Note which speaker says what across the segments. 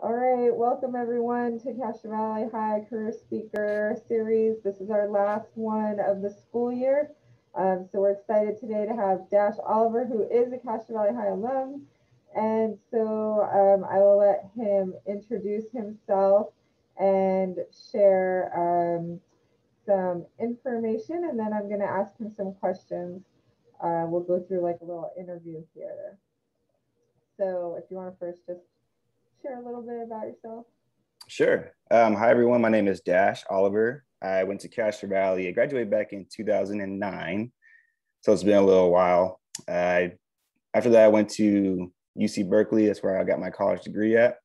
Speaker 1: All right, welcome everyone to Castro Valley High Career Speaker Series. This is our last one of the school year. Um, so we're excited today to have Dash Oliver, who is a Castro Valley High alum. And so um, I will let him introduce himself and share um, some information, and then I'm going to ask him some questions. Uh, we'll go through like a little interview here. So if you want to first just share a little bit about yourself?
Speaker 2: Sure. Um, hi, everyone. My name is Dash Oliver. I went to Castro Valley. I graduated back in 2009. So it's been a little while. After that, I went to UC Berkeley. That's where I got my college degree at.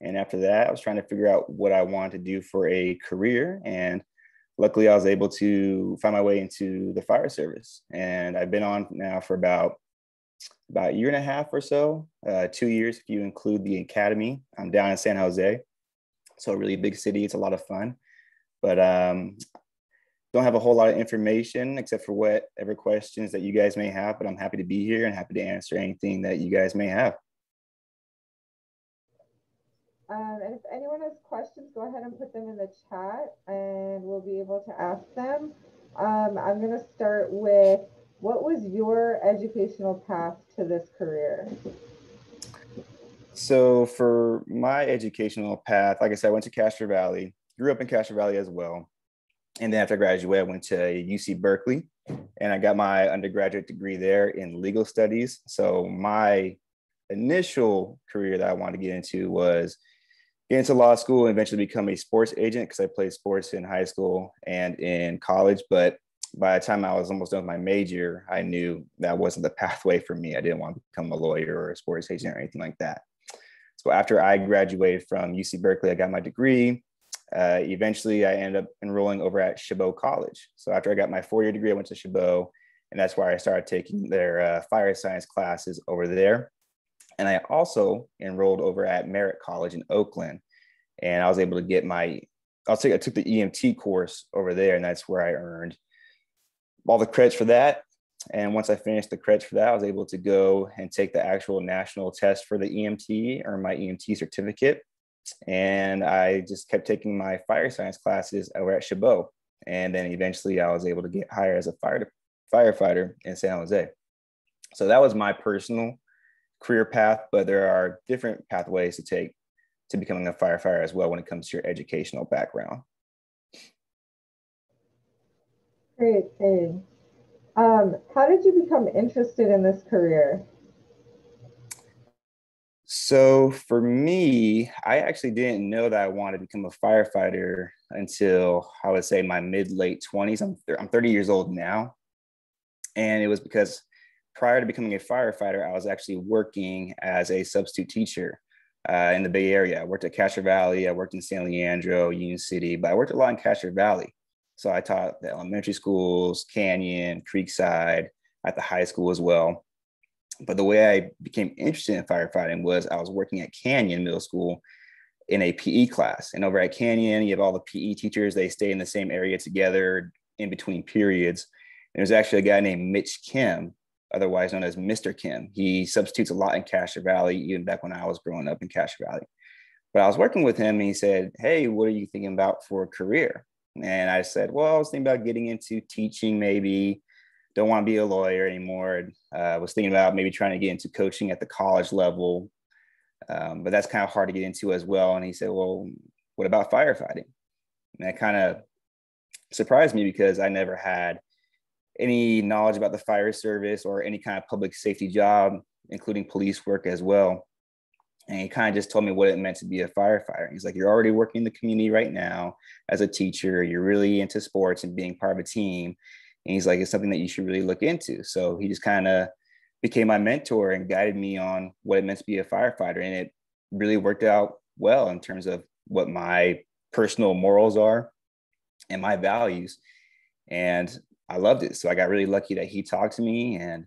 Speaker 2: And after that, I was trying to figure out what I wanted to do for a career. And luckily, I was able to find my way into the fire service. And I've been on now for about about a year and a half or so, uh, two years if you include the academy. I'm down in San Jose, so really big city. It's a lot of fun, but um, don't have a whole lot of information except for whatever questions that you guys may have. But I'm happy to be here and happy to answer anything that you guys may have.
Speaker 1: Um, and if anyone has questions, go ahead and put them in the chat and we'll be able to ask them. Um, I'm going to start with what was your educational path to this career?
Speaker 2: So, for my educational path, like I said, I went to Castro Valley, grew up in Castro Valley as well. And then after I graduated, I went to UC Berkeley and I got my undergraduate degree there in legal studies. So, my initial career that I wanted to get into was get into law school and eventually become a sports agent because I played sports in high school and in college. But by the time I was almost done with my major, I knew that wasn't the pathway for me. I didn't want to become a lawyer or a sports agent or anything like that. So after I graduated from UC Berkeley, I got my degree. Uh, eventually, I ended up enrolling over at Chabot College. So after I got my four-year degree, I went to Chabot, and that's where I started taking their uh, fire science classes over there. And I also enrolled over at Merritt College in Oakland, and I was able to get my I'll say I took the EMT course over there, and that's where I earned all the credits for that. And once I finished the credits for that, I was able to go and take the actual national test for the EMT or my EMT certificate. And I just kept taking my fire science classes over at Chabot. And then eventually I was able to get hired as a fire firefighter in San Jose. So that was my personal career path, but there are different pathways to take to becoming a firefighter as well when it comes to your educational background.
Speaker 1: Great, thanks. Um, how did you become interested in this career?
Speaker 2: So for me, I actually didn't know that I wanted to become a firefighter until I would say my mid late 20s. I'm, I'm 30 years old now. And it was because prior to becoming a firefighter, I was actually working as a substitute teacher uh, in the Bay Area. I worked at Castro Valley, I worked in San Leandro, Union City, but I worked a lot in Castro Valley. So I taught the elementary schools, Canyon, Creekside, at the high school as well. But the way I became interested in firefighting was I was working at Canyon Middle School in a PE class. And over at Canyon, you have all the PE teachers, they stay in the same area together in between periods. And there's actually a guy named Mitch Kim, otherwise known as Mr. Kim. He substitutes a lot in Castro Valley, even back when I was growing up in Castro Valley. But I was working with him and he said, Hey, what are you thinking about for a career? And I said, well, I was thinking about getting into teaching, maybe. Don't want to be a lawyer anymore. Uh, I was thinking about maybe trying to get into coaching at the college level, um, but that's kind of hard to get into as well. And he said, well, what about firefighting? And that kind of surprised me because I never had any knowledge about the fire service or any kind of public safety job, including police work as well and he kind of just told me what it meant to be a firefighter. He's like, you're already working in the community right now as a teacher. You're really into sports and being part of a team. And he's like, it's something that you should really look into. So he just kind of became my mentor and guided me on what it meant to be a firefighter. And it really worked out well in terms of what my personal morals are and my values. And I loved it. So I got really lucky that he talked to me and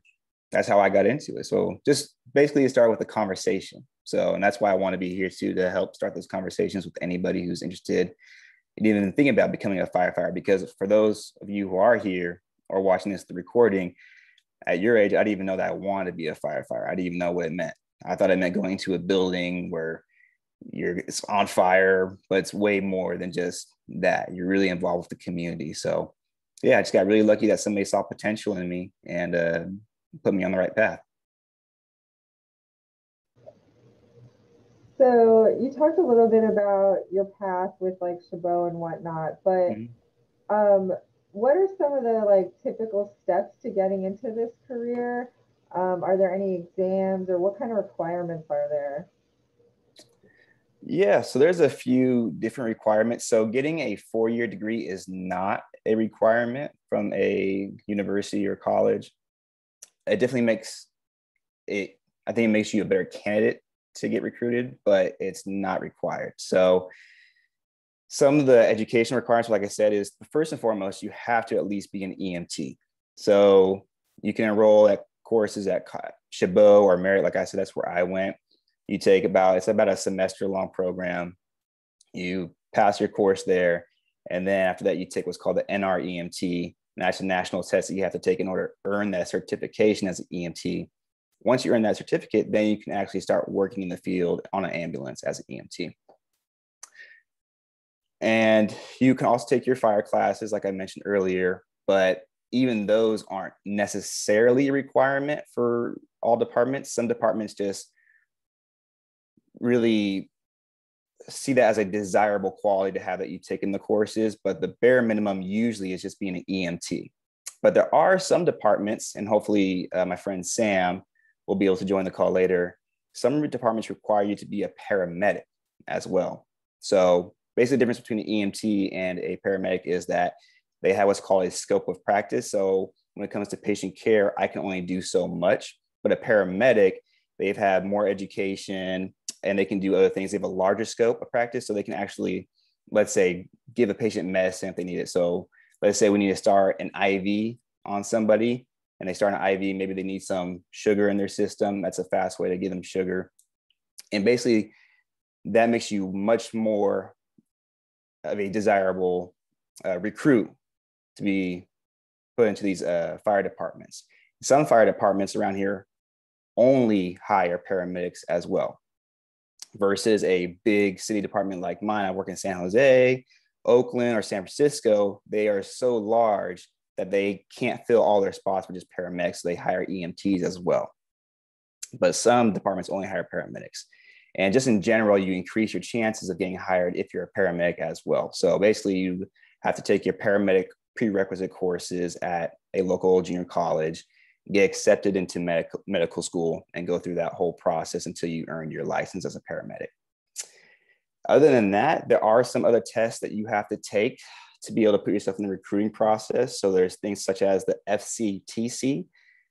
Speaker 2: that's how I got into it. So just basically start with a conversation so, and that's why I want to be here too to help start those conversations with anybody who's interested in even thinking about becoming a firefighter. Because for those of you who are here or watching this the recording, at your age, I didn't even know that I wanted to be a firefighter. I didn't even know what it meant. I thought it meant going to a building where you're it's on fire, but it's way more than just that. You're really involved with the community. So yeah, I just got really lucky that somebody saw potential in me and uh, put me on the right path.
Speaker 1: So you talked a little bit about your path with like Chabot and whatnot, but mm-hmm. um, what are some of the like typical steps to getting into this career? Um, are there any exams or what kind of requirements are there?
Speaker 2: Yeah, so there's a few different requirements. So getting a four-year degree is not a requirement from a university or college. It definitely makes it, I think it makes you a better candidate to get recruited, but it's not required. So some of the education requirements, like I said, is first and foremost, you have to at least be an EMT. So you can enroll at courses at Chabot or merritt Like I said, that's where I went. You take about, it's about a semester long program. You pass your course there. And then after that, you take what's called the NREMT. And that's a national test that you have to take in order to earn that certification as an EMT. Once you earn that certificate, then you can actually start working in the field on an ambulance as an EMT. And you can also take your fire classes, like I mentioned earlier, but even those aren't necessarily a requirement for all departments. Some departments just really see that as a desirable quality to have that you've taken the courses, but the bare minimum usually is just being an EMT. But there are some departments, and hopefully uh, my friend Sam will be able to join the call later. Some departments require you to be a paramedic as well. So basically, the difference between an EMT and a paramedic is that they have what's called a scope of practice. So when it comes to patient care, I can only do so much. But a paramedic, they've had more education, and they can do other things. They have a larger scope of practice, so they can actually, let's say, give a patient medicine if they need it. So let's say we need to start an IV on somebody, and they start an IV. Maybe they need some sugar in their system. That's a fast way to give them sugar, and basically, that makes you much more of a desirable uh, recruit to be put into these uh, fire departments. Some fire departments around here only hire paramedics as well versus a big city department like mine. I work in San Jose, Oakland, or San Francisco. They are so large that they can't fill all their spots with just paramedics. So they hire EMTs as well. But some departments only hire paramedics. And just in general, you increase your chances of getting hired if you're a paramedic as well. So basically, you have to take your paramedic prerequisite courses at a local junior college get accepted into medical medical school and go through that whole process until you earn your license as a paramedic. Other than that, there are some other tests that you have to take to be able to put yourself in the recruiting process. So there's things such as the FCTC.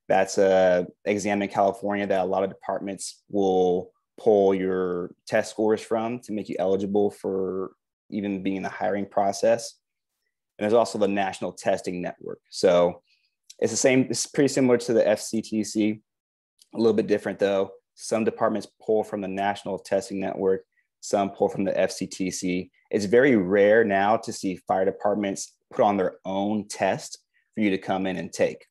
Speaker 2: That's a exam in California that a lot of departments will pull your test scores from to make you eligible for even being in the hiring process. And there's also the National Testing Network. So it's the same, it's pretty similar to the FCTC, a little bit different though. Some departments pull from the National Testing Network, some pull from the FCTC. It's very rare now to see fire departments put on their own test for you to come in and take.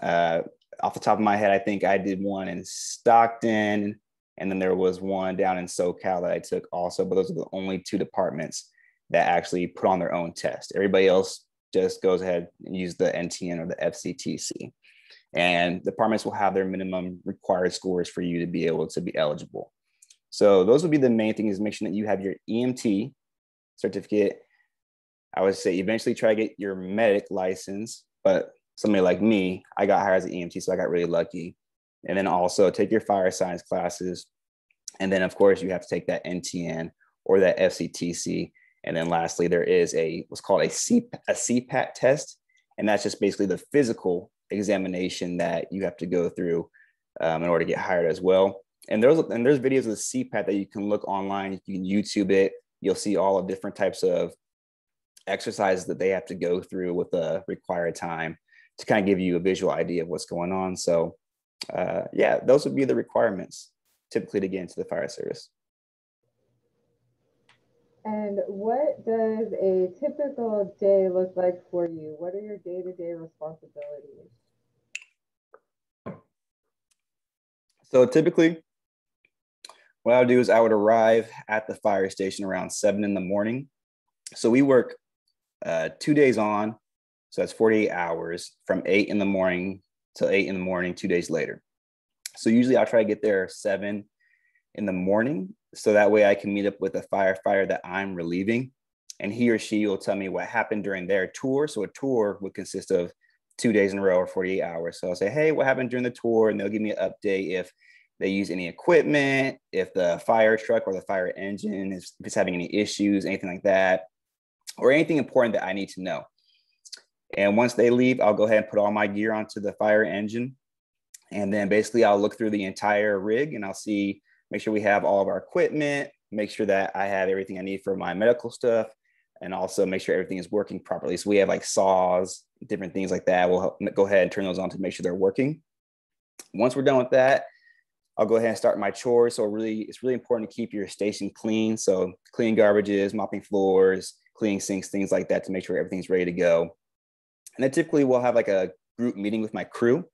Speaker 2: Uh, off the top of my head, I think I did one in Stockton, and then there was one down in SoCal that I took also, but those are the only two departments that actually put on their own test. Everybody else just goes ahead and use the NTN or the FCTC. And departments will have their minimum required scores for you to be able to be eligible. So those would be the main things, make sure that you have your EMT certificate. I would say eventually try to get your medic license, but somebody like me, I got hired as an EMT, so I got really lucky. And then also take your fire science classes. And then of course you have to take that NTN or that FCTC and then lastly, there is a what's called a, C, a CPAT test. And that's just basically the physical examination that you have to go through um, in order to get hired as well. And there's and there's videos of the CPAT that you can look online. You can YouTube it. You'll see all of different types of exercises that they have to go through with the required time to kind of give you a visual idea of what's going on. So, uh, yeah, those would be the requirements typically to get into the fire service.
Speaker 1: And what does a typical day look like for you? What are your day to day responsibilities?
Speaker 2: So typically, what I would do is I would arrive at the fire station around seven in the morning. So we work uh, two days on, so that's 48 hours from eight in the morning till eight in the morning, two days later. So usually I'll try to get there seven in the morning. So that way I can meet up with a firefighter that I'm relieving. And he or she will tell me what happened during their tour. So a tour would consist of two days in a row or 48 hours. So I'll say, hey, what happened during the tour? And they'll give me an update if they use any equipment, if the fire truck or the fire engine is having any issues, anything like that, or anything important that I need to know. And once they leave, I'll go ahead and put all my gear onto the fire engine. And then basically I'll look through the entire rig and I'll see, make sure we have all of our equipment, make sure that I have everything I need for my medical stuff, and also make sure everything is working properly. So we have like saws, different things like that. We'll go ahead and turn those on to make sure they're working. Once we're done with that, I'll go ahead and start my chores. So really, it's really important to keep your station clean. So cleaning garbages, mopping floors, cleaning sinks, things like that to make sure everything's ready to go. And then typically we'll have like a group meeting with my crew.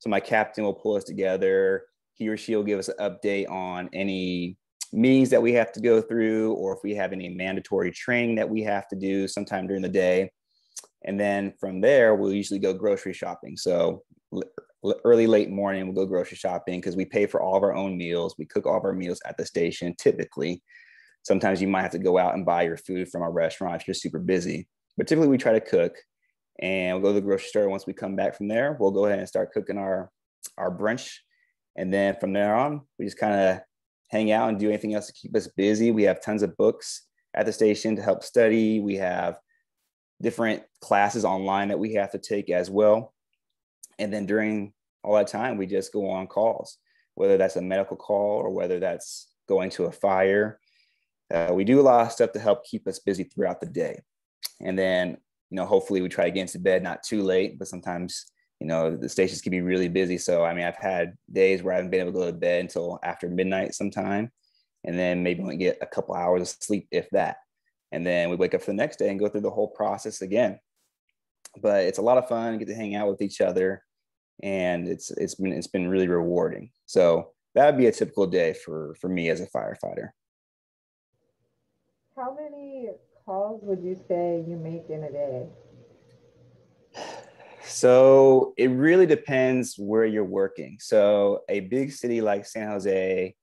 Speaker 2: So my captain will pull us together. He or she will give us an update on any meetings that we have to go through, or if we have any mandatory training that we have to do sometime during the day. And then from there, we'll usually go grocery shopping. So early, late morning, we'll go grocery shopping because we pay for all of our own meals. We cook all of our meals at the station typically. Sometimes you might have to go out and buy your food from a restaurant if you're super busy. But typically, we try to cook and we'll go to the grocery store. Once we come back from there, we'll go ahead and start cooking our, our brunch. And then from there on, we just kind of hang out and do anything else to keep us busy. We have tons of books at the station to help study. We have different classes online that we have to take as well. And then during all that time, we just go on calls, whether that's a medical call or whether that's going to a fire. Uh, we do a lot of stuff to help keep us busy throughout the day. And then, you know, hopefully we try to get into bed not too late, but sometimes, you know, the stations can be really busy. So, I mean, I've had days where I haven't been able to go to bed until after midnight sometime. And then maybe only get a couple hours of sleep, if that. And then we wake up for the next day and go through the whole process again but it's a lot of fun. Get to hang out with each other, and it's it's been it's been really rewarding. So that would be a typical day for for me as a firefighter.
Speaker 1: How many calls would you say you make in a day?
Speaker 2: So it really depends where you're working. So a big city like San Jose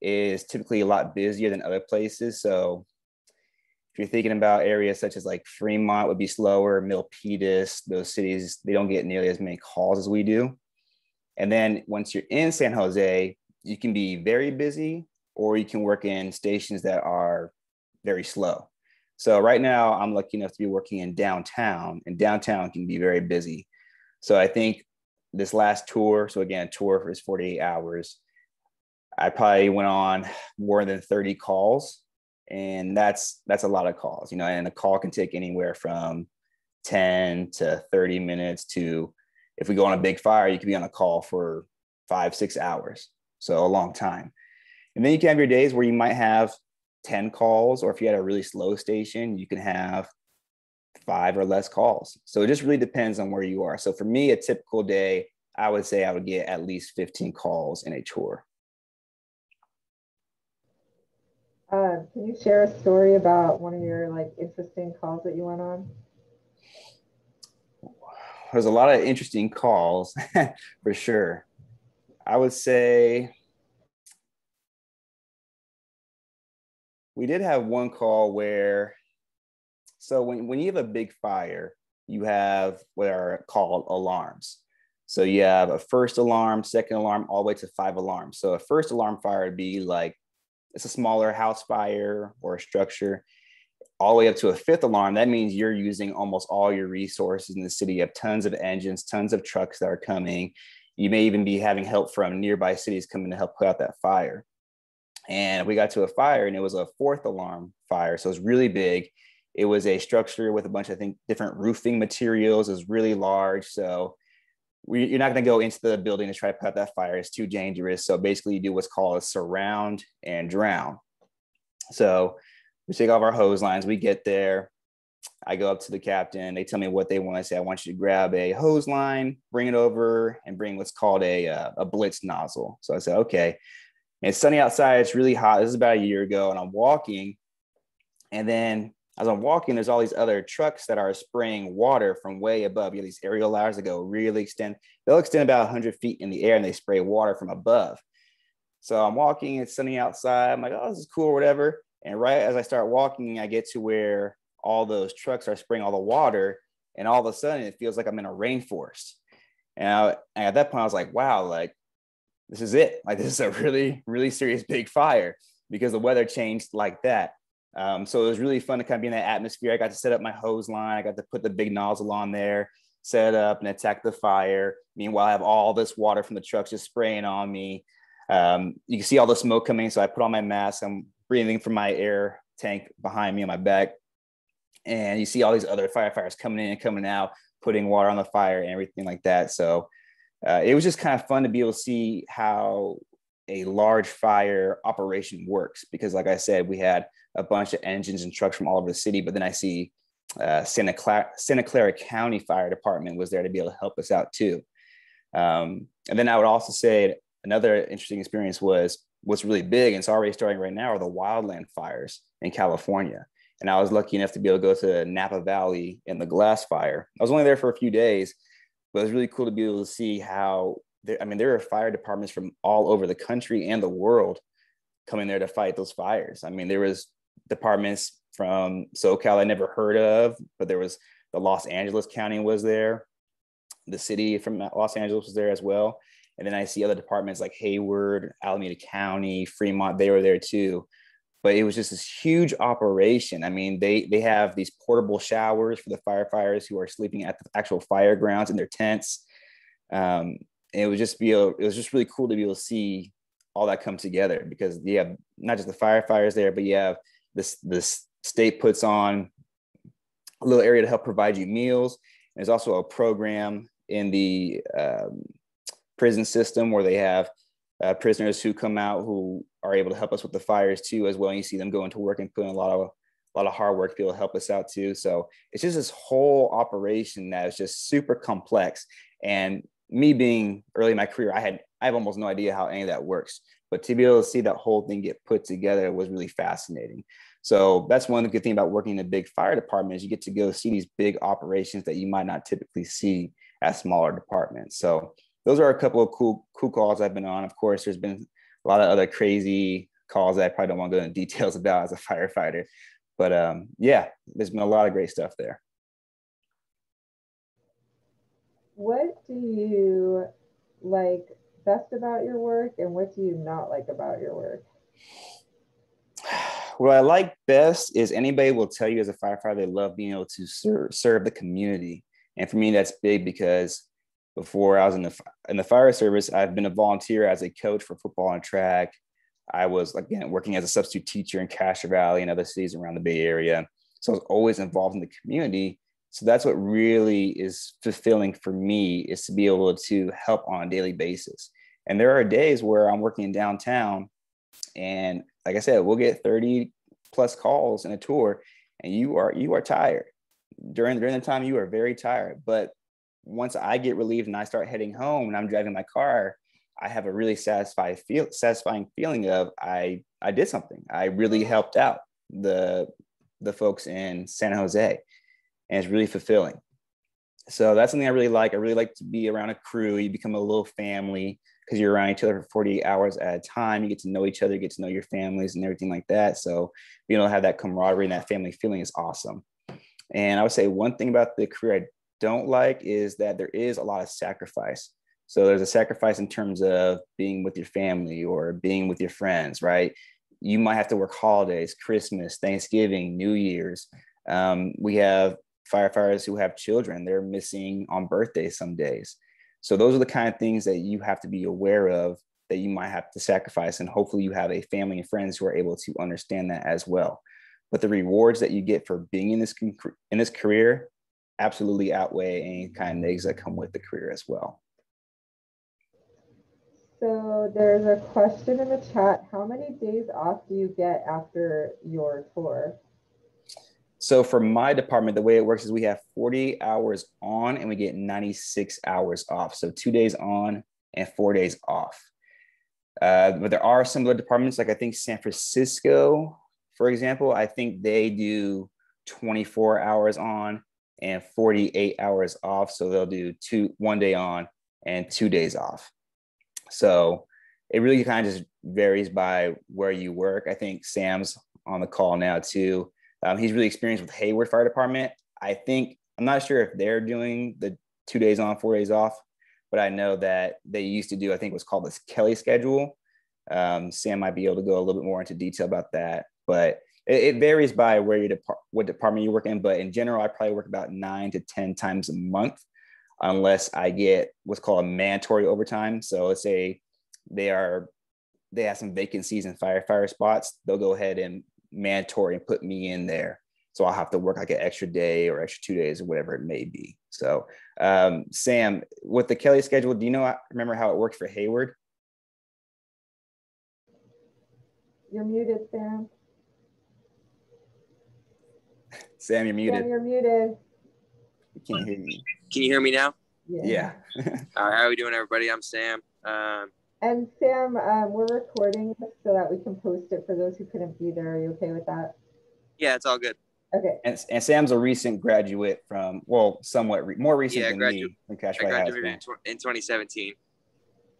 Speaker 2: is typically a lot busier than other places. So if you're thinking about areas such as like Fremont would be slower, Milpitas, those cities, they don't get nearly as many calls as we do. And then once you're in San Jose, you can be very busy or you can work in stations that are very slow. So right now I'm lucky enough to be working in downtown and downtown can be very busy. So I think this last tour, so again, tour for 48 hours, I probably went on more than 30 calls and that's that's a lot of calls you know and a call can take anywhere from 10 to 30 minutes to if we go on a big fire you could be on a call for five six hours. So a long time. And then you can have your days where you might have 10 calls or if you had a really slow station you can have five or less calls so it just really depends on where you are so for me a typical day i would say i would get at least 15 calls in a tour
Speaker 1: Uh, can you share a story about one of your like interesting calls that you went on?
Speaker 2: There's a lot of interesting calls for sure. I would say we did have one call where, so when, when you have a big fire, you have what are called alarms. So you have a first alarm, second alarm, all the way to five alarms. So a first alarm fire would be like it's a smaller house fire or a structure, all the way up to a fifth alarm, that means you're using almost all your resources in the city. You have tons of engines, tons of trucks that are coming. You may even be having help from nearby cities coming to help put out that fire. And we got to a fire and it was a fourth alarm fire. So it's really big. It was a structure with a bunch of, I think, different roofing materials. It was really large. So we, you're not going to go into the building to try to put out that fire. It's too dangerous. So basically, you do what's called a surround and drown. So we take off our hose lines. We get there. I go up to the captain. They tell me what they want. I say, I want you to grab a hose line, bring it over, and bring what's called a, uh, a blitz nozzle. So I said, okay. And it's sunny outside. It's really hot. This is about a year ago, and I'm walking, and then as I'm walking, there's all these other trucks that are spraying water from way above. You have these aerial ladders that go really extend. They'll extend about 100 feet in the air, and they spray water from above. So I'm walking. It's sunny outside. I'm like, oh, this is cool, or whatever. And right as I start walking, I get to where all those trucks are spraying all the water, and all of a sudden, it feels like I'm in a rainforest. And, I, and at that point, I was like, wow, like this is it. Like this is a really, really serious big fire because the weather changed like that. Um, so it was really fun to kind of be in that atmosphere. I got to set up my hose line. I got to put the big nozzle on there, set up and attack the fire. Meanwhile, I have all this water from the trucks just spraying on me. Um, you can see all the smoke coming. So I put on my mask. I'm breathing from my air tank behind me on my back. And you see all these other firefighters coming in and coming out, putting water on the fire and everything like that. So uh, it was just kind of fun to be able to see how a large fire operation works. Because, like I said, we had a bunch of engines and trucks from all over the city, but then I see uh, Santa, Clara, Santa Clara County Fire Department was there to be able to help us out too. Um, and then I would also say another interesting experience was what's really big and it's already starting right now are the wildland fires in California. And I was lucky enough to be able to go to Napa Valley in the glass fire. I was only there for a few days, but it was really cool to be able to see how there, I mean, there are fire departments from all over the country and the world coming there to fight those fires. I mean, there was departments from SoCal I never heard of, but there was the Los Angeles County was there, the city from Los Angeles was there as well. And then I see other departments like Hayward, Alameda County, Fremont, they were there too. But it was just this huge operation. I mean, they they have these portable showers for the firefighters who are sleeping at the actual fire grounds in their tents. Um, it was just be able, it was just really cool to be able to see all that come together because you have not just the firefighters there, but you have this this state puts on a little area to help provide you meals. There's also a program in the um, prison system where they have uh, prisoners who come out who are able to help us with the fires too, as well. And you see them going to work and putting a lot of a lot of hard work to help us out too. So it's just this whole operation that is just super complex. And me being early in my career, I had I have almost no idea how any of that works. But to be able to see that whole thing get put together was really fascinating. So that's one good thing about working in a big fire department is you get to go see these big operations that you might not typically see at smaller departments. So those are a couple of cool cool calls I've been on. Of course, there's been a lot of other crazy calls that I probably don't want to go into details about as a firefighter. But um, yeah, there's been a lot of great stuff there.
Speaker 1: What do you like best about your work and what do you not like about your work?
Speaker 2: What I like best is anybody will tell you as a firefighter they love being able to serve, serve the community. And for me, that's big because before I was in the in the fire service, I've been a volunteer as a coach for football and track. I was again working as a substitute teacher in Castro Valley and other cities around the Bay Area. So I was always involved in the community. So that's what really is fulfilling for me is to be able to help on a daily basis. And there are days where I'm working in downtown and like I said, we'll get 30 plus calls in a tour and you are you are tired. During during the time you are very tired. But once I get relieved and I start heading home and I'm driving my car, I have a really satisfied feel satisfying feeling of I I did something. I really helped out the the folks in San Jose. And it's really fulfilling. So that's something I really like. I really like to be around a crew. You become a little family because you're around each other for 48 hours at a time. You get to know each other, get to know your families and everything like that. So able to have that camaraderie and that family feeling is awesome. And I would say one thing about the career I don't like is that there is a lot of sacrifice. So there's a sacrifice in terms of being with your family or being with your friends, right? You might have to work holidays, Christmas, Thanksgiving, New Year's. Um, we have firefighters who have children, they're missing on birthdays some days. So those are the kind of things that you have to be aware of that you might have to sacrifice. And hopefully you have a family and friends who are able to understand that as well. But the rewards that you get for being in this in this career absolutely outweigh any kind of negatives that come with the career as well.
Speaker 1: So there's a question in the chat. How many days off do you get after your tour?
Speaker 2: So for my department, the way it works is we have 40 hours on and we get 96 hours off. So two days on and four days off. Uh, but there are similar departments, like I think San Francisco, for example, I think they do 24 hours on and 48 hours off. So they'll do two, one day on and two days off. So it really kind of just varies by where you work. I think Sam's on the call now too. Um, he's really experienced with Hayward Fire Department. I think I'm not sure if they're doing the two days on, four days off, but I know that they used to do. I think was called this Kelly schedule. Um, Sam might be able to go a little bit more into detail about that, but it, it varies by where you depart, what department you work in. But in general, I probably work about nine to ten times a month, unless I get what's called a mandatory overtime. So let's say they are they have some vacancies in firefighter spots, they'll go ahead and mandatory and put me in there. So I'll have to work like an extra day or extra two days or whatever it may be. So um, Sam, with the Kelly schedule, do you know remember how it worked for Hayward?
Speaker 1: You're muted, Sam.
Speaker 2: Sam, you're muted.
Speaker 1: Sam, you're muted.
Speaker 2: We can't hear you.
Speaker 3: Can you hear me now?
Speaker 2: Yeah.
Speaker 3: All right, how are we doing, everybody? I'm Sam. Um,
Speaker 1: And Sam, um, we're recording so that we can post it for those who couldn't be there. Are you okay with that?
Speaker 3: yeah, it's all good.
Speaker 1: Okay.
Speaker 2: and, and Sam's a recent graduate from, well, somewhat re- more recent
Speaker 3: Yeah,
Speaker 2: than
Speaker 3: gradu-
Speaker 2: me from Cache
Speaker 3: I graduated in, tw- in 2017,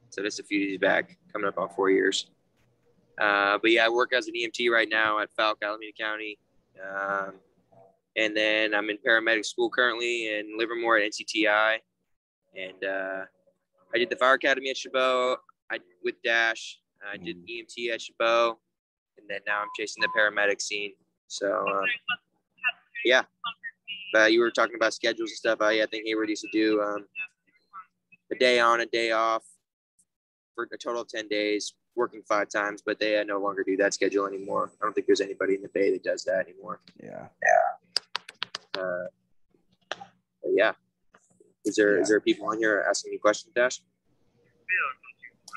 Speaker 3: so just a few years back, coming up on four years. Uh, but yeah, I work as an EMT right now at Falck, Alameda County, um, and then I'm in paramedic school currently in Livermore at NCTI, and uh, I did the fire academy at Chabot. I with Dash. I did EMT at Chabot, and then now I'm chasing the paramedic scene. So um, yeah, but you were talking about schedules and stuff. I, I think Hayward used to do um, a day on, a day off for a total of 10 days, working five times, but they uh, no longer do that schedule anymore. I don't think there's anybody in the Bay that does that anymore.
Speaker 2: Yeah.
Speaker 3: But yeah. Is there is
Speaker 2: Yeah.
Speaker 3: there people on here asking me questions, Dash?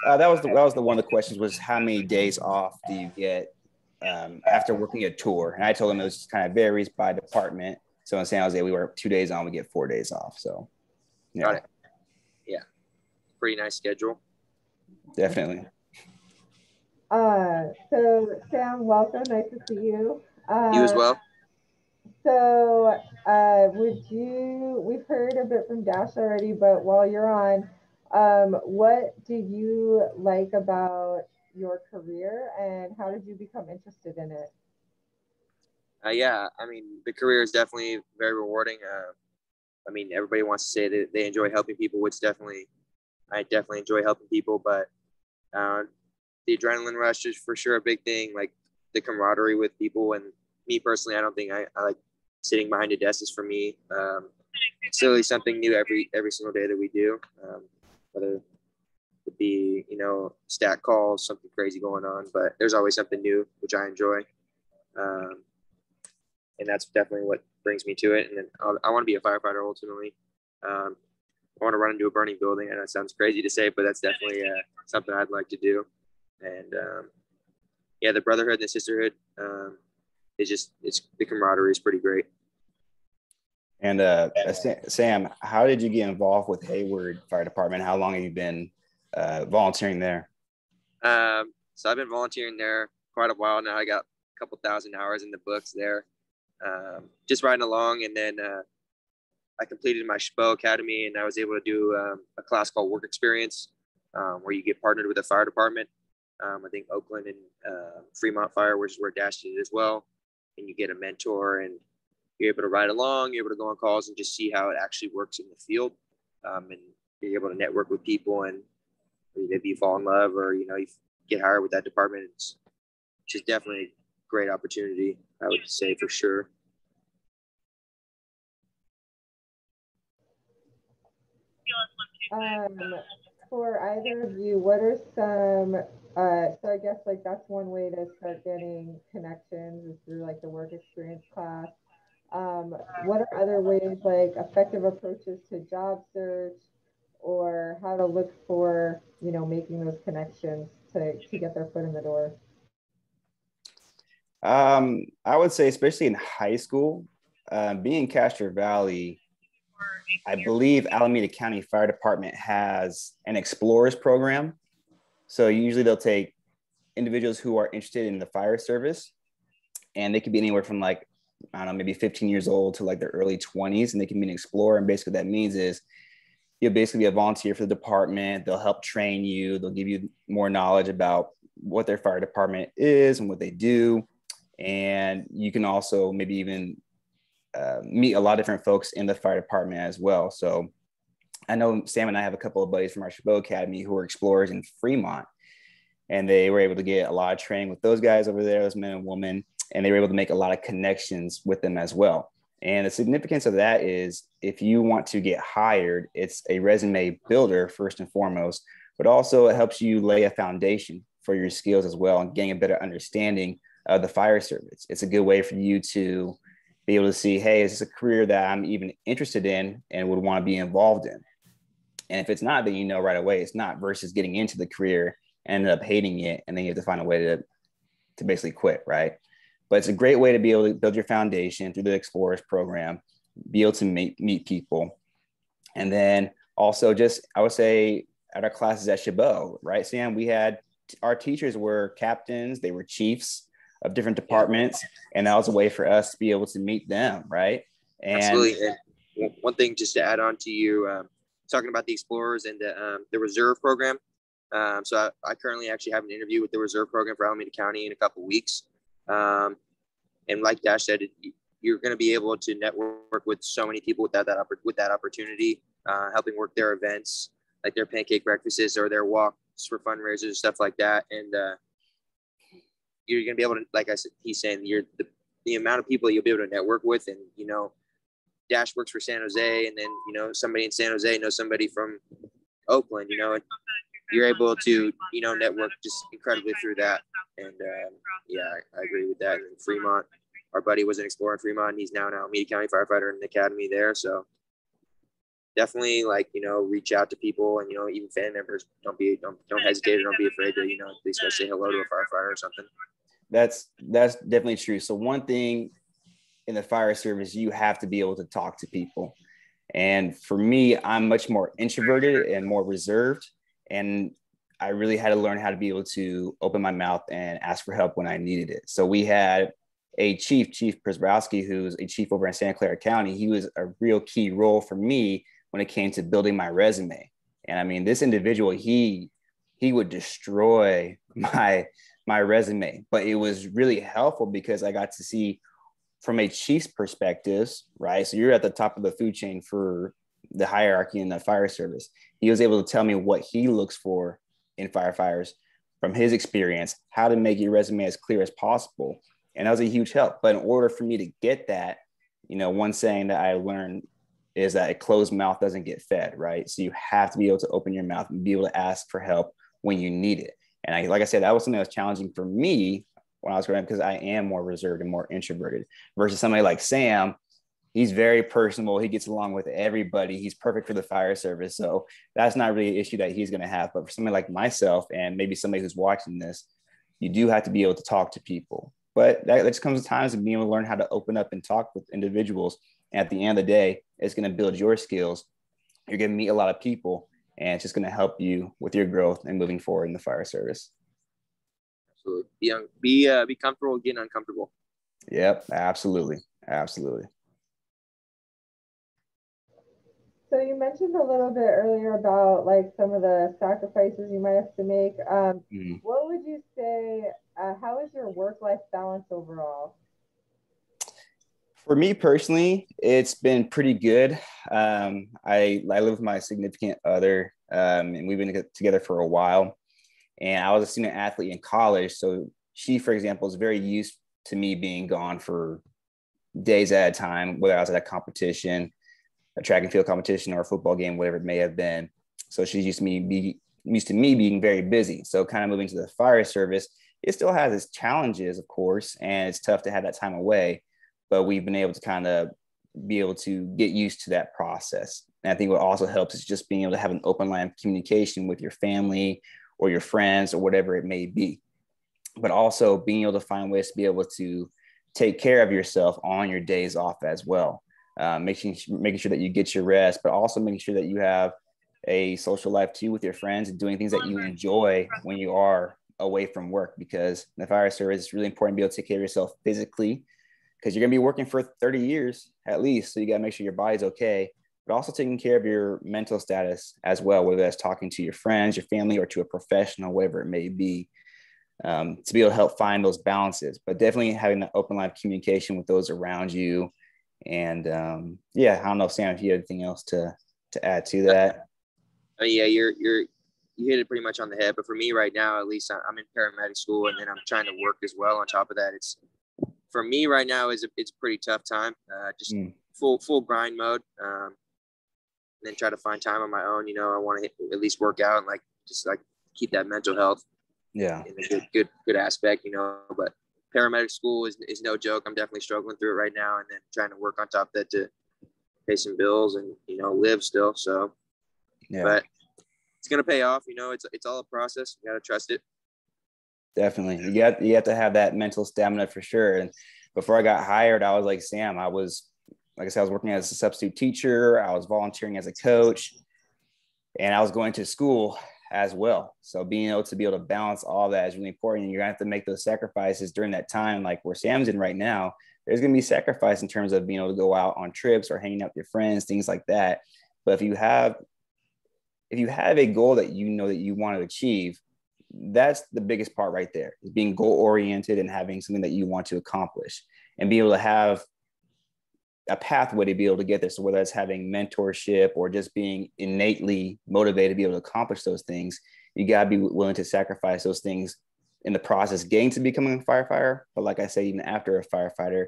Speaker 2: Uh, that was the, that was the one of the questions was how many days off do you get um, after working a tour? And I told him it was kind of varies by department. So in San Jose, we work two days on, we get four days off. So yeah,
Speaker 3: Got it. Yeah. Pretty nice schedule.
Speaker 2: definitely.
Speaker 1: Uh, so Sam, welcome. Nice to see you. Uh,
Speaker 3: You as well?
Speaker 1: So, uh, would you? We've heard a bit from Dash already, but while you're on, um, what do you like about your career, and how did you become interested in it?
Speaker 3: Uh, yeah, I mean, the career is definitely very rewarding. Uh, I mean, everybody wants to say that they enjoy helping people, which definitely, I definitely enjoy helping people. But uh, the adrenaline rush is for sure a big thing. Like the camaraderie with people, and me personally, I don't think I, I like sitting behind a desk is for me. Um, it's really something new every every single day that we do, um, whether it be you know stat calls, something crazy going on, but there's always something new, which I enjoy. Um, and that's definitely what brings me to it. And then I'll, I want to be a firefighter ultimately. Um, I want to run into a burning building. I know it sounds crazy to say, but that's definitely uh, something I'd like to do. And um, yeah, the brotherhood and the sisterhood is just it's the camaraderie is pretty great.
Speaker 2: And uh, Sam, how did you get involved with Hayward Fire Department? How long have you been uh, volunteering there?
Speaker 3: Um, so I've been volunteering there quite a while now. I got a couple thousand hours in the books there, um, just riding along. And then uh, I completed my Chabot Academy, and I was able to do um, a class called Work Experience, um, where you get partnered with a fire department. Um, I think Oakland and uh, Fremont Fire, which is where Dash did as well. And you get a mentor, and you're able to ride along. You're able to go on calls and just see how it actually works in the field, um, and you're able to network with people and maybe you fall in love or you know you get hired with that department. It's just definitely a great opportunity. I would say for sure.
Speaker 1: Um, for either of you, what are some? Uh, so I guess like that's one way to start getting connections is through like the work experience class. Um, what are other ways like effective approaches to job search or how to look for you know making those connections to to get their foot in the door?
Speaker 2: Um, I would say, especially in high school, uh, being in Castro Valley, I believe Alameda County Fire Department has an Explorers program. So usually they'll take individuals who are interested in the fire service, and they could be anywhere from like I don't know, maybe 15 years old to like their early 20s, and they can be an explorer. And basically, what that means is you'll basically be a volunteer for the department. They'll help train you. They'll give you more knowledge about what their fire department is and what they do. And you can also maybe even uh, meet a lot of different folks in the fire department as well. So I know Sam and I have a couple of buddies from our Chabot Academy who are explorers in Fremont, and they were able to get a lot of training with those guys over there, those men and women, and they were able to make a lot of connections with them as well. And the significance of that is if you want to get hired, it's a resume builder first and foremost, but also it helps you lay a foundation for your skills as well and getting a better understanding of the fire service. It's a good way for you to be able to see, hey, is this a career that I'm even interested in and would want to be involved in? And if it's not, then you know right away it's not versus getting into the career and end up hating it. And then you have to find a way to, to basically quit, right? But it's a great way to be able to build your foundation through the Explorers program, be able to meet, meet people. And then also just, I would say at our classes at Chabot, right, Sam, we had our teachers were captains, they were chiefs of different departments. And that was a way for us to be able to meet them, right?
Speaker 3: And Absolutely. And one thing just to add on to you, um, talking about the Explorers and the, um, the reserve program. Um, so I, I, currently actually have an interview with the reserve program for Alameda County in a couple weeks. Um, and like Dash said, you're going to be able to network with so many people with that, that with that opportunity, uh, helping work their events, like their pancake breakfasts or their walks for fundraisers, stuff like that. And uh, you're going to be able to, like I said, he's saying, you're the, the amount of people you'll be able to network with, and you know, Dash works for San Jose, and then you know somebody in San Jose knows somebody from Oakland, you know, and you're able to you know network just incredibly through that. And um, yeah, I, agree with that. And Fremont, our buddy was an explorer in Fremont. He's now an Alameda County firefighter in the academy there. So definitely like you know reach out to people and you know even fan members don't be don't don't hesitate don't be afraid to you know at least go say hello to a firefighter or something
Speaker 2: that's that's definitely true so one thing in the fire service you have to be able to talk to people. And for me i'm much more introverted and more reserved. And i really had to learn how to be able to open my mouth and ask for help when i needed it. So we had a chief chief Przebrowski, who's a chief over in santa clara county. He was a real key role for me when it came to building my resume. And I mean, this individual, he he would destroy my my resume, but it was really helpful because I got to see from a chief's perspective, right? So you're at the top of the food chain for the hierarchy in the fire service. He was able to tell me what he looks for in firefighters from his experience, how to make your resume as clear as possible. And that was a huge help. But in order for me to get that, you know, one saying that I learned is that a closed mouth doesn't get fed, right? So you have to be able to open your mouth and be able to ask for help when you need it. And I, like I said, that was something that was challenging for me when I was growing up because I am more reserved and more introverted versus somebody like Sam. He's very personable. He gets along with everybody. He's perfect for the fire service. So that's not really an issue that he's going to have. But for somebody like myself and maybe somebody who's watching this, you do have to be able to talk to people. But that, that just comes with times of being able to learn how to open up and talk with individuals And at the end of the day, it's going to build your skills. You're going to meet a lot of people, and it's just going to help you with your growth and moving forward in the fire service.
Speaker 3: Absolutely. Be, be, uh, be comfortable getting uncomfortable.
Speaker 2: Yep, absolutely. Absolutely.
Speaker 1: So you mentioned a little bit earlier about like some of the sacrifices you might have to make. Um, mm-hmm. What would you say? Uh, how is your work-life balance overall?
Speaker 2: For me personally, it's been pretty good. Um, I, I live with my significant other, um, and we've been together for a while. And I was a student athlete in college. So she, for example, is very used to me being gone for days at a time, whether I was at a competition, a track and field competition, or a football game, whatever it may have been. So she's used to me be used to me being very busy. So kind of moving to the fire service, it still has its challenges, of course, and it's tough to have that time away but we've been able to kind of be able to get used to that process. And I think what also helps is just being able to have an open line of communication with your family or your friends or whatever it may be. But also being able to find ways to be able to take care of yourself on your days off as well. Uh, making making sure that you get your rest, but also making sure that you have a social life too with your friends and doing things that you enjoy when you are away from work because in the fire service is really important to be able to take care of yourself physically because you're going to be working for 30 years at least. So you got to make sure your body's okay, but also taking care of your mental status as well, whether that's talking to your friends, your family, or to a professional, whatever it may be, um, to be able to help find those balances. But definitely having that open line of communication with those around you. And um, yeah, I don't know, Sam, if you have anything else to to add to that.
Speaker 3: Uh, yeah, you're you're you hit it pretty much on the head. But for me right now, at least I'm in paramedic school, and then I'm trying to work as well. On top of that, it's for me right now is a, it's a pretty tough time. Uh, just mm. full full grind mode. Um, and then try to find time on my own. You know, I want to at least work out and like just like keep that mental health.
Speaker 2: Yeah.
Speaker 3: In a good good good aspect, you know. But paramedic school is is no joke. I'm definitely struggling through it right now, and then trying to work on top of that to pay some bills and you know live still. So, yeah. But it's gonna pay off. You know, it's it's all a process. You gotta trust it.
Speaker 2: Definitely, you got you have to have that mental stamina for sure. And before I got hired, I was like Sam. I was like I said, I was working as a substitute teacher. I was volunteering as a coach, and I was going to school as well. So being able to be able to balance all that is really important. And you're gonna have to make those sacrifices during that time, like where Sam's in right now. There's gonna be sacrifice in terms of being able to go out on trips or hanging out with your friends, things like that. But if you have if you have a goal that you know that you want to achieve, that's the biggest part right there is being goal oriented and having something that you want to accomplish and be able to have a pathway to be able to get there. So whether it's having mentorship or just being innately motivated to be able to accomplish those things, you got to be willing to sacrifice those things in the process, getting to becoming a firefighter. But like I say, even after a firefighter,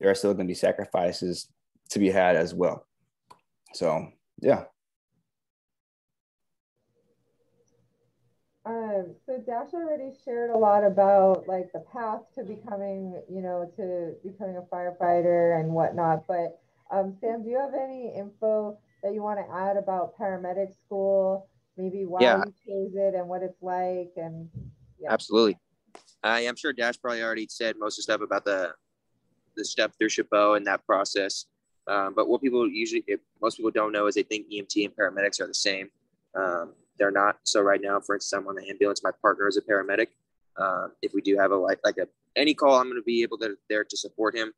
Speaker 2: there are still going to be sacrifices to be had as well. So yeah.
Speaker 1: Um, so Dash already shared a lot about like the path to becoming, you know, to becoming a firefighter and whatnot. But um, Sam, do you have any info that you want to add about paramedic school? Maybe why yeah. you chose it and what it's like, and
Speaker 3: yeah. Absolutely. I am sure Dash probably already said most of the stuff about the the step through Chabot and that process. Um, but what people usually, most people don't know, is they think EMT and paramedics are the same. Um, they're not. So right now, for instance, I'm on the ambulance. My partner is a paramedic. Uh, if we do have a like like a any call, I'm going to be able to there to support him.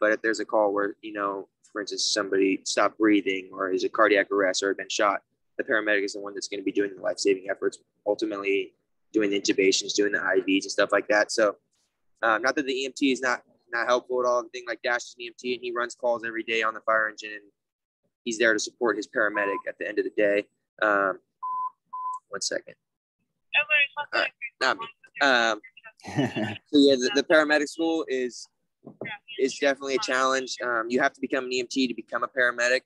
Speaker 3: But if there's a call where you know, for instance, somebody stopped breathing or is a cardiac arrest or been shot, the paramedic is the one that's going to be doing the life saving efforts, ultimately doing the intubations, doing the IVs and stuff like that. So, um, not that the EMT is not not helpful at all. The thing like Dash is an EMT and he runs calls every day on the fire engine and he's there to support his paramedic at the end of the day. Um, one second. Uh, not me. Um, so yeah, the, the, paramedic school is is definitely a challenge. Um, you have to become an EMT to become a paramedic.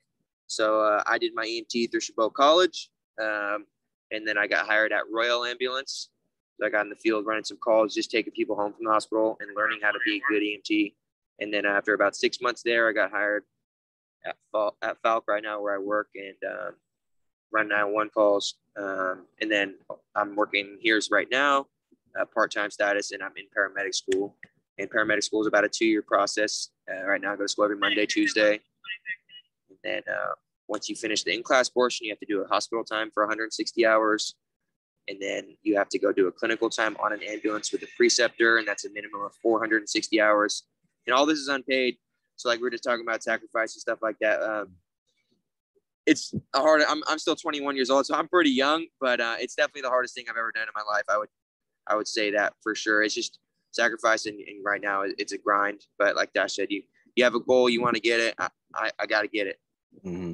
Speaker 3: So uh, I did my EMT through Chabot College, um, and then I got hired at Royal Ambulance. So I got in the field running some calls, just taking people home from the hospital and learning how to be a good EMT. And then after about six months there, I got hired at, Fal- at Falck right now where I work and um, run 911 calls. Um, and then I'm working here's right now, uh, part-time status, and I'm in paramedic school. And paramedic school is about a two-year process. Uh, right now, I go to school every Monday, Tuesday. And then uh, once you finish the in-class portion, you have to do a hospital time for 160 hours. And then you have to go do a clinical time on an ambulance with a preceptor, and that's a minimum of 460 hours. And all this is unpaid. So, like we are just talking about sacrifice and stuff like that. Um, it's a hard. I'm, I'm still 21 years old, so I'm pretty young, but uh, it's definitely the hardest thing I've ever done in my life. I would, I would say that for sure. It's just sacrifice, and, and right now it's a grind. But like Dash said, you you have a goal, you want to get it. I, I, I got to get it.
Speaker 2: Mm-hmm.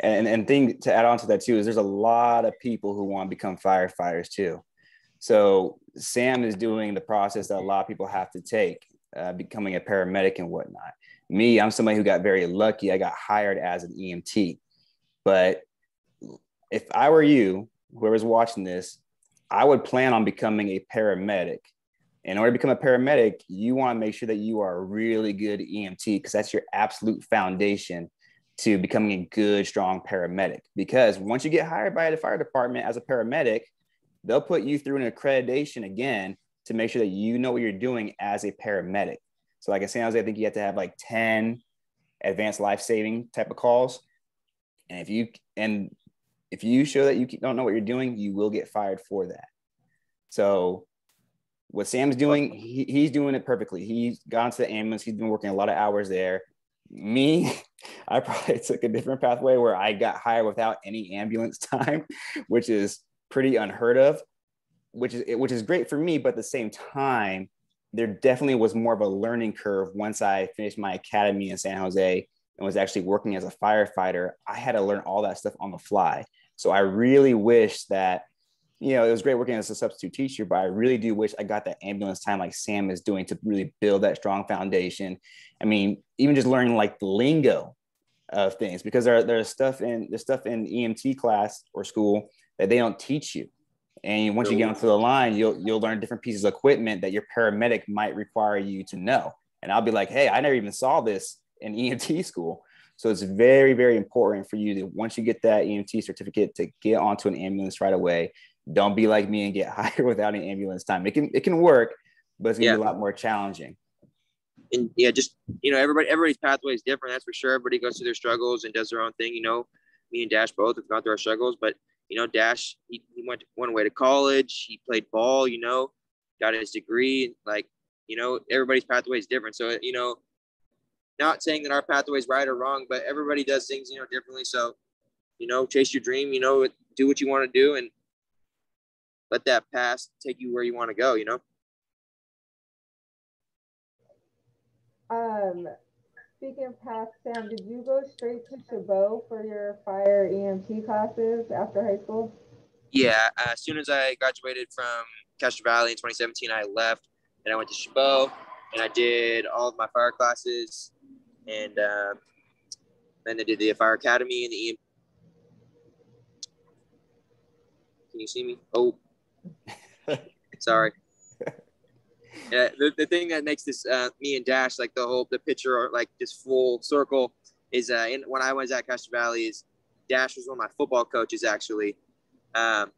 Speaker 2: And and thing to add on to that too is there's a lot of people who want to become firefighters too. So Sam is doing the process that a lot of people have to take, uh, becoming a paramedic and whatnot. Me, I'm somebody who got very lucky. I got hired as an EMT. But if I were you, whoever's watching this, I would plan on becoming a paramedic. In order to become a paramedic, you want to make sure that you are a really good EMT because that's your absolute foundation to becoming a good, strong paramedic. Because once you get hired by the fire department as a paramedic, they'll put you through an accreditation again to make sure that you know what you're doing as a paramedic. So, like I said, I think you have to have like 10 advanced life saving type of calls and if you and if you show that you don't know what you're doing, you will get fired for that. So what Sam's doing, he, he's doing it perfectly. He's gone to the ambulance. He's been working a lot of hours there. Me, I probably took a different pathway where I got hired without any ambulance time, which is pretty unheard of, which is which is great for me. But at the same time, there definitely was more of a learning curve once I finished my academy in San Jose and was actually working as a firefighter. I had to learn all that stuff on the fly. So I really wish that you know, it was great working as a substitute teacher, but I really do wish I got that ambulance time like Sam is doing to really build that strong foundation. I mean, even just learning like the lingo of things because there, there's stuff in there's stuff in EMT class or school that they don't teach you. And once you get onto the line, you'll you'll learn different pieces of equipment that your paramedic might require you to know. And I'll be like, hey, I never even saw this in EMT school. So it's very, very important for you to once you get that EMT certificate to get onto an ambulance right away don't be like me and get hired without an ambulance time. It can it can work, but it's gonna yeah. be a lot more challenging.
Speaker 3: And yeah, just you know, everybody everybody's pathway is different. That's for sure. Everybody goes through their struggles and does their own thing. You know, me and Dash both have gone through our struggles, but you know, Dash he, he went one way to college. He played ball. You know, got his degree. Like you know, everybody's pathway is different. So you know, not saying that our pathway is right or wrong, but everybody does things you know differently. So you know, chase your dream. You know, do what you want to do and let that pass take you where you want to go, you know?
Speaker 1: Um, speaking of past, Sam, did you go straight to Chabot for your fire EMT classes after high school?
Speaker 3: Yeah, uh, as soon as I graduated from Castro Valley in 2017, I left and I went to Chabot and I did all of my fire classes and uh, then I did the fire academy and the EMT. Can you see me? Oh, Sorry. Yeah, the, the thing that makes this uh, me and Dash like the whole the picture or like this full circle is uh, in, when I was at Castro Valley is Dash was one of my football coaches actually. Um,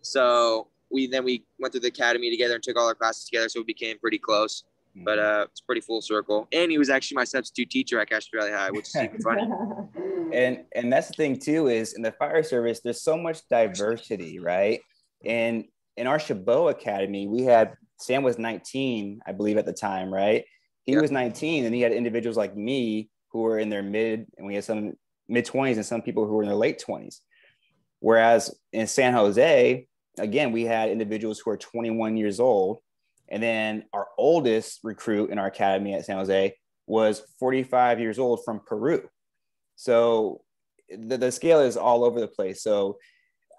Speaker 3: so we then we went through the academy together and took all our classes together, so we became pretty close. But mm-hmm. uh, it's pretty full circle. And he was actually my substitute teacher at Castro Valley High, which is super funny.
Speaker 2: and and that's the thing too is in the fire service, there's so much diversity, right? And in our Chabot Academy, we had Sam was 19, I believe, at the time, right? He yep. was 19, and he had individuals like me who were in their mid, and we had some mid 20s and some people who were in their late 20s. Whereas in San Jose, again, we had individuals who are 21 years old. And then our oldest recruit in our academy at San Jose was 45 years old from Peru. So the, the scale is all over the place. So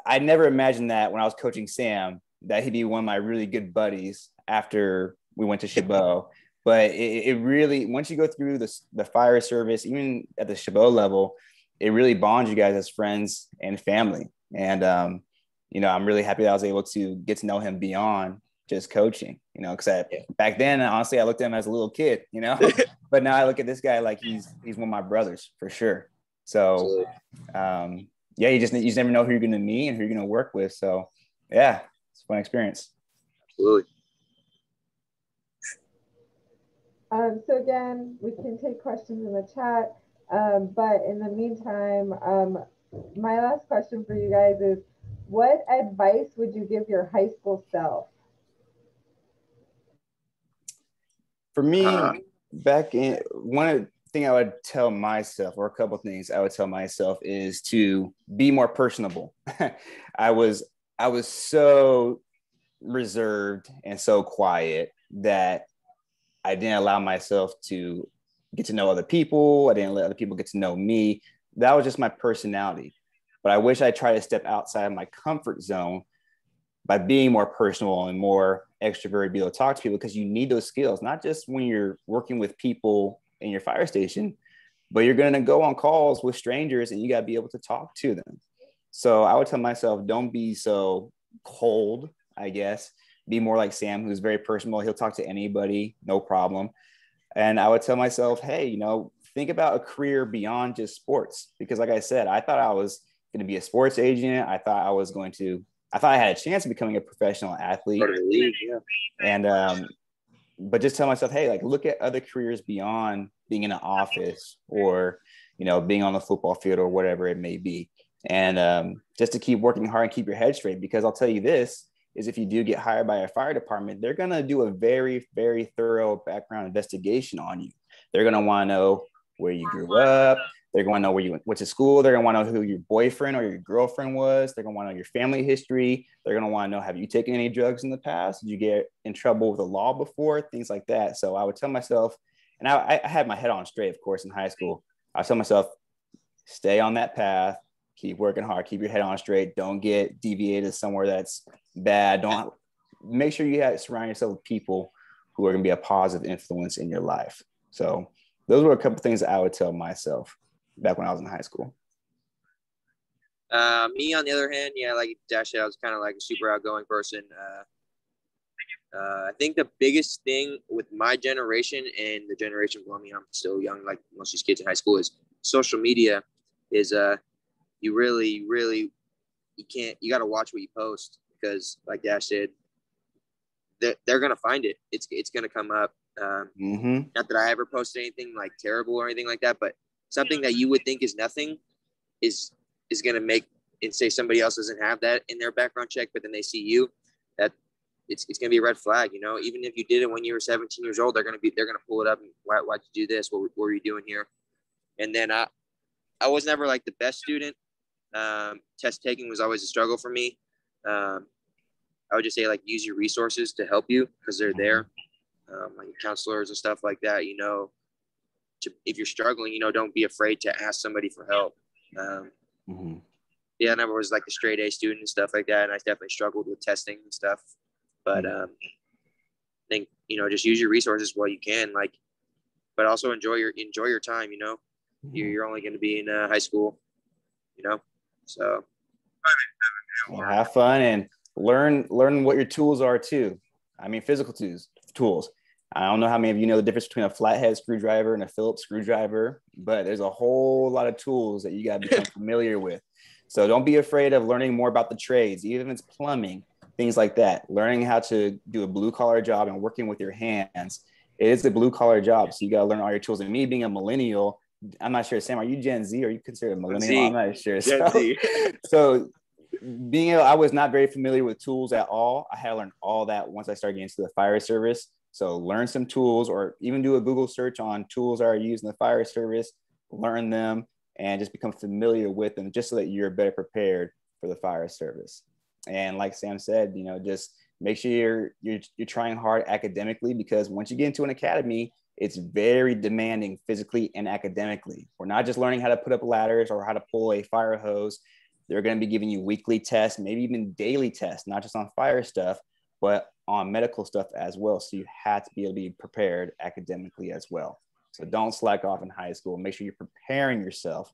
Speaker 2: I never imagined that when I was coaching Sam that he'd be one of my really good buddies after we went to Chabot. But it, it really, once you go through the, the fire service, even at the Chabot level, it really bonds you guys as friends and family. And, um, you know, I'm really happy that I was able to get to know him beyond just coaching, you know, because back then, honestly, I looked at him as a little kid, you know, but now I look at this guy like he's he's one of my brothers for sure. So, um, yeah, you just you just never know who you're going to meet and who you're going to work with. So, yeah, it's fun experience.
Speaker 3: Absolutely.
Speaker 1: Um, so again, we can take questions in the chat, um, but in the meantime, um, my last question for you guys is, what advice would you give your high school self?
Speaker 2: For me, uh, back in one thing I would tell myself, or a couple things I would tell myself, is to be more personable. I was I was so reserved and so quiet that I didn't allow myself to get to know other people. I didn't let other people get to know me. That was just my personality. But I wish I tried to step outside of my comfort zone by being more personal and more extroverted, be able to talk to people because you need those skills, not just when you're working with people in your fire station, but you're going to go on calls with strangers and you got to be able to talk to them. So I would tell myself, don't be so cold, I guess. Be more like Sam, who's very personal. He'll talk to anybody, no problem. And I would tell myself, hey, you know, think about a career beyond just sports. Because, like I said, I thought I was going to be a sports agent. I thought I was going to, I thought I had a chance of becoming a professional athlete. yeah. And, um, but just tell myself, hey, like, look at other careers beyond being in an office or, you know, being on the football field or whatever it may be and um, just to keep working hard and keep your head straight. Because I'll tell you this is if you do get hired by a fire department, they're going to do a very, very thorough background investigation on you. They're going to want to know where you grew up. They're going to know where you went to school. They're going to want to know who your boyfriend or your girlfriend was. They're going to want to know your family history. They're going to want to know have you taken any drugs in the past? Did you get in trouble with the law before? Things like that. So I would tell myself, and I, I had my head on straight, of course, in high school. I tell myself, stay on that path, keep working hard, keep your head on straight. Don't get deviated somewhere that's bad. Don't make sure you have surround yourself with people who are going to be a positive influence in your life. So those were a couple things I would tell myself back when I was in high school.
Speaker 3: Uh, me, on the other hand, yeah, like Dash I was kind of like a super outgoing person. Uh, uh, I think the biggest thing with my generation and the generation below me, I'm still young, like most of these kids in high school, is social media. Is uh, you really, really, you can't. You got to watch what you post because, like Dash said, they're, they're gonna find it. It's it's gonna come up. Um, mm-hmm. Not that I ever posted anything like terrible or anything like that, but something that you would think is nothing is is going to make and say somebody else doesn't have that in their background check, but then they see you, that it's, it's going to be a red flag. You know, even if you did it when you were 17 years old, they're going to be they're going to pull it up. And, Why why'd you do this? What, what were you doing here? And then I I was never like the best student. Um, test taking was always a struggle for me. Um, I would just say like use your resources to help you because they're there, um, like counselors and stuff like that. You know, to, if you're struggling, you know, don't be afraid to ask somebody for help. Um, mm-hmm. Yeah, I never was like a straight A student and stuff like that, and I definitely struggled with testing and stuff. But mm-hmm. um, I think you know, just use your resources while you can, like, but also enjoy your enjoy your time. You know, mm-hmm. you're, you're only going to be in uh, high school, you know, so
Speaker 2: well, have fun and learn learn what your tools are too. I mean, physical tools tools. I don't know how many of you know the difference between a flathead screwdriver and a Phillips screwdriver, but there's a whole lot of tools that you got to become familiar with. So don't be afraid of learning more about the trades, even if it's plumbing, things like that. Learning how to do a blue collar job and working with your hands. It is a blue collar job. So you got to learn all your tools. And me being a millennial, I'm not sure, Sam, are you Gen Z? Are you considered a millennial? I'm not sure. Gen so, Z. so being, I was not very familiar with tools at all. I had to learn all that once I started getting into the fire service. So learn some tools or even do a Google search on tools that are used in the fire service, learn them and just become familiar with them just so that you're better prepared for the fire service. And like Sam said, you know, just make sure you're, you're, you're trying hard academically because once you get into an academy, it's very demanding physically and academically. We're not just learning how to put up ladders or how to pull a fire hose. They're going to be giving you weekly tests, maybe even daily tests, not just on fire stuff, but on medical stuff as well. So you have to be able to be prepared academically as well. So don't slack off in high school. Make sure you're preparing yourself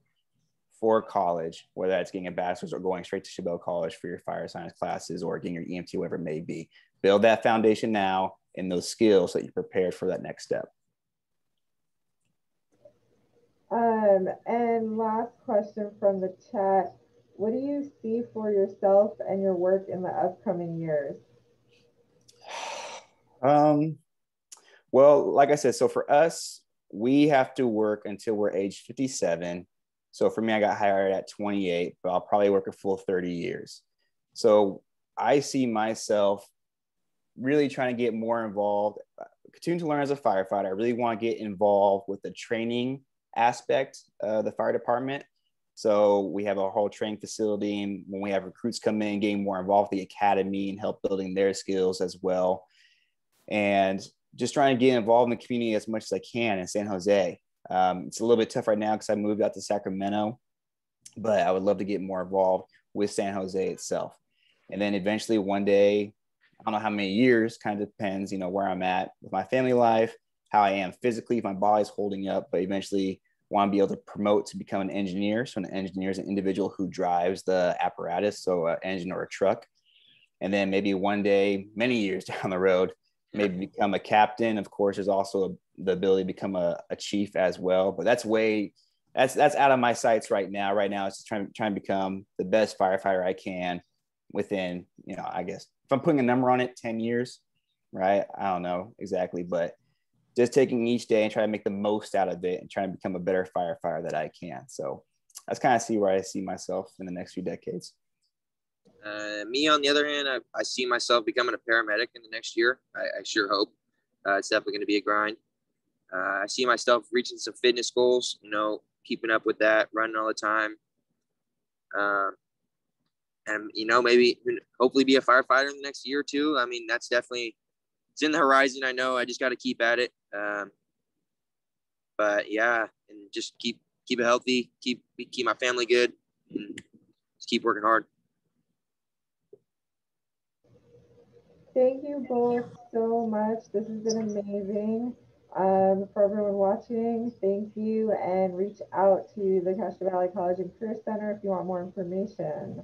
Speaker 2: for college, whether that's getting a bachelor's or going straight to Chabot College for your fire science classes or getting your EMT, whatever it may be. Build that foundation now and those skills that you're prepared for that next step.
Speaker 1: Um, and last question from the chat. What do you see for yourself and your work in the upcoming years?
Speaker 2: Um, well, like I said, so for us, we have to work until we're age 57. So for me, I got hired at 28, but I'll probably work a full 30 years. So I see myself really trying to get more involved, continue to learn as a firefighter. I really want to get involved with the training aspect of the fire department. So we have a whole training facility, and when we have recruits come in, getting more involved with the academy and help building their skills as well and just trying to get involved in the community as much as I can in San Jose. Um, it's a little bit tough right now because I moved out to Sacramento, but I would love to get more involved with San Jose itself. And then eventually one day, I don't know how many years, kind of depends, you know, where I'm at with my family life, how I am physically, if my body's holding up, but eventually want to be able to promote to become an engineer. So an engineer is an individual who drives the apparatus, so an engine or a truck. And then maybe one day, many years down the road, maybe become a captain. Of course, there's also a, the ability to become a, a, chief as well. But that's way that's that's out of my sights right now. Right now, it's just trying trying to become the best firefighter I can within you know I guess if I'm putting a number on it, ten years, right? I don't know exactly, but just taking each day and trying to make the most out of it and trying to become a better firefighter that I can. So that's kind of see where I see myself in the next few decades.
Speaker 3: Uh, me, on the other hand, I, I, see myself becoming a paramedic in the next year. I, I sure hope. Uh, it's definitely going to be a grind. Uh, I see myself reaching some fitness goals, you know, keeping up with that, running all the time. Uh, and, you know, maybe hopefully be a firefighter in the next year or two. I mean, that's definitely, it's in the horizon. I know I just got to keep at it. Um, but yeah, and just keep, keep it healthy, keep, keep my family good and just keep working hard.
Speaker 1: Thank you both so much. This has been amazing. Um, for everyone watching, thank you and reach out to the Castro Valley College and Career Center if you want more information.